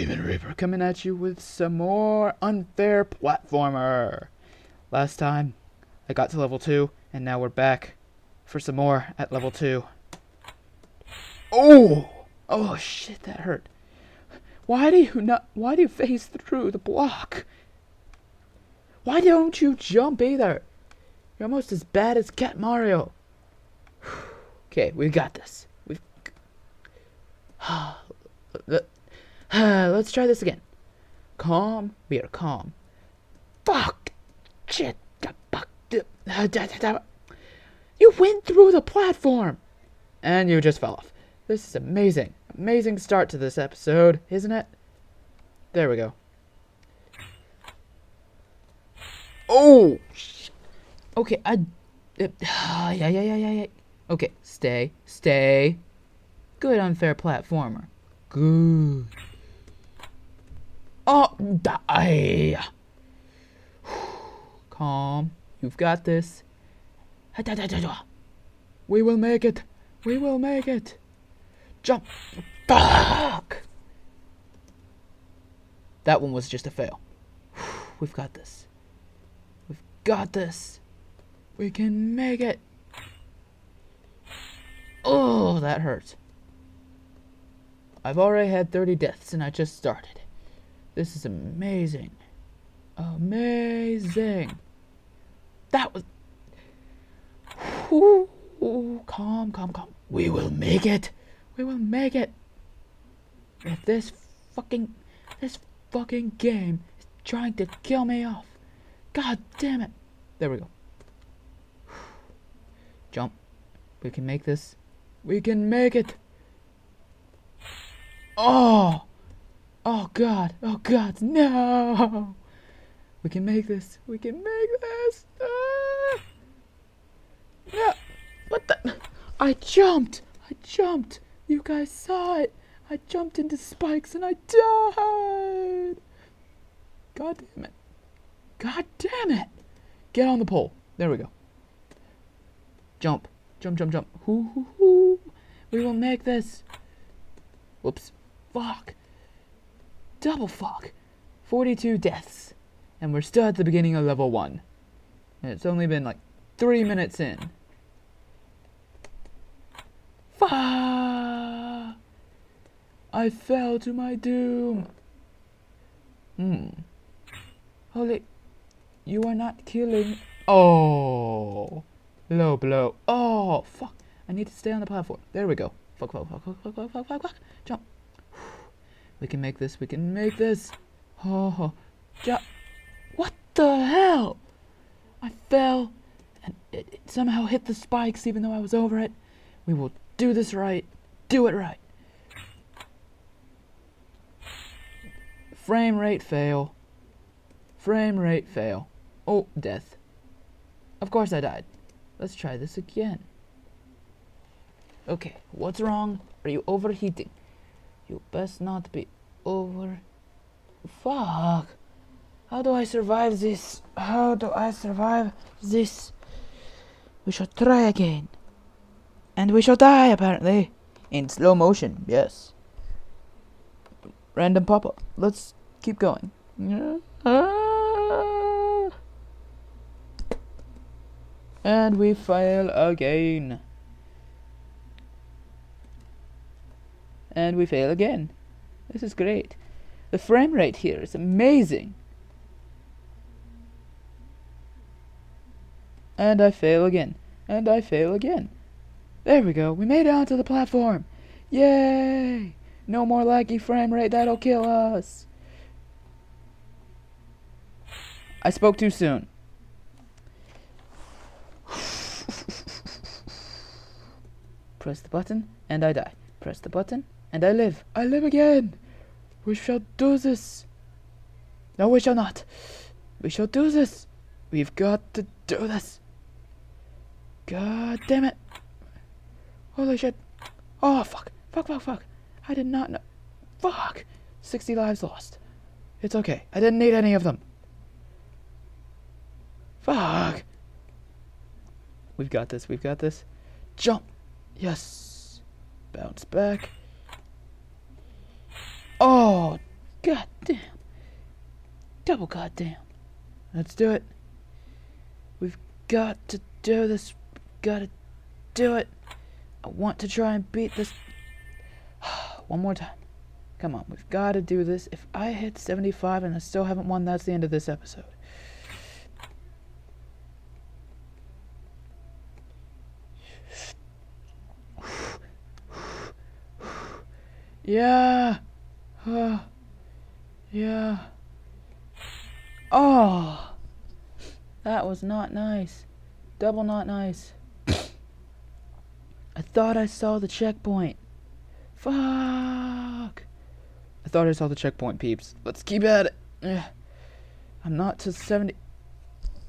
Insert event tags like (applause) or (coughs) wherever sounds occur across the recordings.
Demon Reaper coming at you with some more unfair platformer. Last time I got to level 2, and now we're back for some more at level 2. Oh! Oh shit, that hurt. Why do you not why do you face through the block? Why don't you jump either? You're almost as bad as Cat Mario. (sighs) okay, we got this. We've (sighs) ah, (sighs) Let's try this again. Calm. We are calm. Fuck. Shit. (sighs) You went through the platform. And you just fell off. This is amazing. Amazing start to this episode, isn't it? There we go. Oh! Okay, I... Uh, (sighs) yeah, yeah, yeah, yeah, yeah. Okay, stay, stay. Good unfair platformer. Good. Oh, die. (sighs) Calm. You've got this. We will make it. We will make it. Jump. Fuck. That one was just a fail. (sighs) We've got this. We've got this. We can make it. Oh, that hurts. I've already had 30 deaths and I just started. This is amazing. Amazing. That was. Ooh, ooh, calm, calm, calm. We will make it. We will make it. If this fucking. This fucking game is trying to kill me off. God damn it. There we go. (sighs) Jump. We can make this. We can make it. Oh! Oh god, oh god, no! We can make this, we can make this! Ah! What the? I jumped! I jumped! You guys saw it! I jumped into spikes and I died! God damn it. God damn it! Get on the pole. There we go. Jump. Jump, jump, jump. Hoo, hoo, hoo. We will make this. Whoops. Fuck Double fuck. 42 deaths. And we're still at the beginning of level 1. And it's only been like 3 minutes in. Fuck! I fell to my doom. Hmm. Holy. You are not killing. Oh. Low blow. Oh, fuck. I need to stay on the platform. There we go. Fuck, fuck, fuck, fuck, fuck, fuck, fuck, fuck. Jump. We can make this. We can make this. Oh, ja what the hell? I fell and it, it somehow hit the spikes even though I was over it. We will do this right. Do it right. Frame rate fail. Frame rate fail. Oh, death. Of course I died. Let's try this again. Okay, what's wrong? Are you overheating? You best not be over. Fuck. How do I survive this? How do I survive this? We shall try again. And we shall die, apparently. In slow motion, yes. Random pop up. Let's keep going. And we fail again. And we fail again. This is great. The frame rate here is amazing. And I fail again. And I fail again. There we go. We made it onto the platform. Yay! No more laggy frame rate. That'll kill us. I spoke too soon. (sighs) Press the button and I die. Press the button and I live. I live again. We shall do this. No, we shall not. We shall do this. We've got to do this. God damn it. Holy shit. Oh, fuck. Fuck, fuck, fuck. I did not know. Fuck. 60 lives lost. It's okay. I didn't need any of them. Fuck. We've got this. We've got this. Jump. Yes. Bounce back. Oh, goddamn. Double goddamn. Let's do it. We've got to do this. Gotta do it. I want to try and beat this. One more time. Come on, we've got to do this. If I hit 75 and I still haven't won, that's the end of this episode. Yeah. Uh, (sighs) yeah. Oh. That was not nice. Double not nice. (coughs) I thought I saw the checkpoint. Fuck. I thought I saw the checkpoint, peeps. Let's keep at it. I'm not to 70.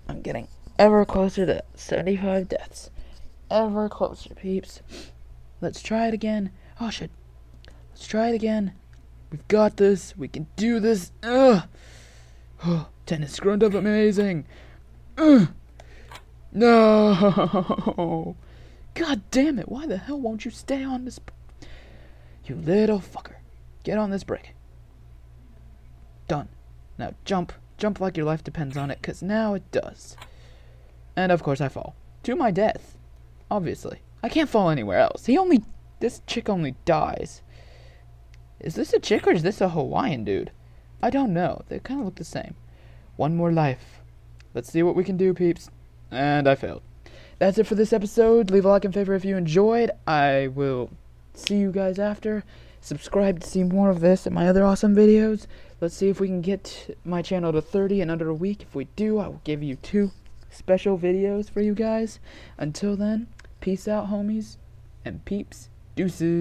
I'm getting ever closer to 75 deaths. Ever closer, peeps. Let's try it again. Oh, shit. Let's try it again. We've got this. We can do this. Ugh. Oh, tennis grunt up amazing. Ugh. No. (laughs) God damn it. Why the hell won't you stay on this? You little fucker. Get on this brick. Done. Now jump. Jump like your life depends on it, because now it does. And of course I fall. To my death. Obviously. I can't fall anywhere else. He only. This chick only dies. Is this a chick or is this a Hawaiian dude? I don't know. They kind of look the same. One more life. Let's see what we can do, peeps. And I failed. That's it for this episode. Leave a like and favor if you enjoyed. I will see you guys after. Subscribe to see more of this and my other awesome videos. Let's see if we can get my channel to 30 in under a week. If we do, I will give you two special videos for you guys. Until then, peace out, homies and peeps. Deuces.